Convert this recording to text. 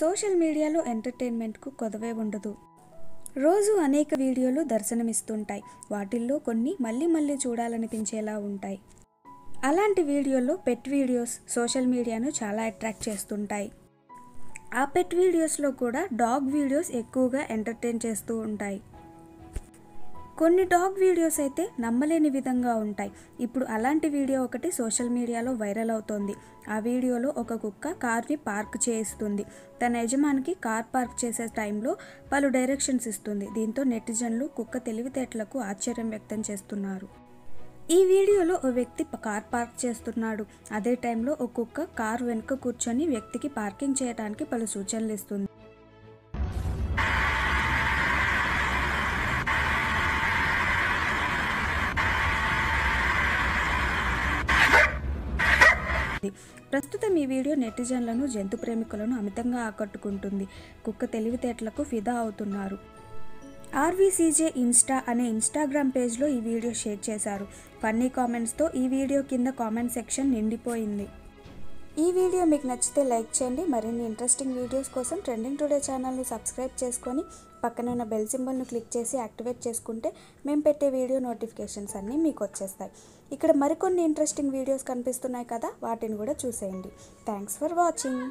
Social మీడియాలో ఎంటర్టైన్మెంట్కు కొదవే ఉండదు. రోజు అనేక వీడియోలు దర్శనమిస్తుంటాయి. వాటిల్లో కొన్ని మళ్ళీ మళ్ళీ చూడాలనిపించేలా ఉంటాయి. అలాంటి వీడియోల్లో పెట్ వీడియోస్ సోషల్ మీడియాను చాలా అట్రాక్ట్ చేస్తుంటాయి. ఆ పెట్ వీడియోస్లో కూడా డాగ్ వీడియోస్ ఎక్కువగా ఎంటర్టైన్ చేస్తూ ఉంటాయి. కొన్ని డాగ్ వీడియోస్ అయితే నమ్మలేని విధంగా ఉంటాయి. ఇప్పుడు అలాంటి వీడియో ఒకటి సోషల్ మీడియాలో వైరల్ అవుతోంది. ఆ వీడియోలో ఒక కుక్క కార్ని పార్క్ చేయిస్తుంది తన యజమానికి కార్ పార్క్ చేసే టైంలో పలు డైరెక్షన్స్ ఇస్తుంది. దీంతో నెటిజన్లు కుక్క తెలివితేటలకు ఆశ్చర్యం వ్యక్తం చేస్తున్నారు. ఈ వీడియోలో ఓ వ్యక్తి కార్ పార్క్ చేస్తున్నాడు. అదే టైంలో ఓ కుక్క కార్ వెనుక కూర్చొని వ్యక్తికి పార్కింగ్ చేయడానికి పలు సూచనలు ఇస్తుంది. ప్రస్తుతం ఈ వీడియో నెటిజన్లను జంతు ప్రేమికులను అమితంగా ఆకట్టుకుంటుంది. కుక్క తెలివితేటలకు ఫిదా అవుతున్నారు. ఆర్వీసీజే ఇన్స్టా అనే ఇన్స్టాగ్రామ్ పేజ్లో ఈ వీడియో షేర్ చేశారు. ఫన్నీ కామెంట్స్తో ఈ వీడియో కింద కామెంట్ సెక్షన్ నిండిపోయింది. ఈ వీడియో మీకు నచ్చితే లైక్ చేయండి మరిన్ని ఇంట్రెస్టింగ్ వీడియోస్ కోసం ట్రెండింగ్ టుడే ఛానల్ని సబ్స్క్రైబ్ చేసుకొని పక్కన ఉన్న బెల్ సింబల్ను క్లిక్ చేసి యాక్టివేట్ చేసుకుంటే మేము పెట్టే వీడియో నోటిఫికేషన్స్ అన్నీ మీకు వచ్చేస్తాయి. ఇక్కడ మరికొన్ని ఇంట్రెస్టింగ్ వీడియోస్ కనిపిస్తున్నాయి కదా వాటిని కూడా చూసేయండి. Thanks for watching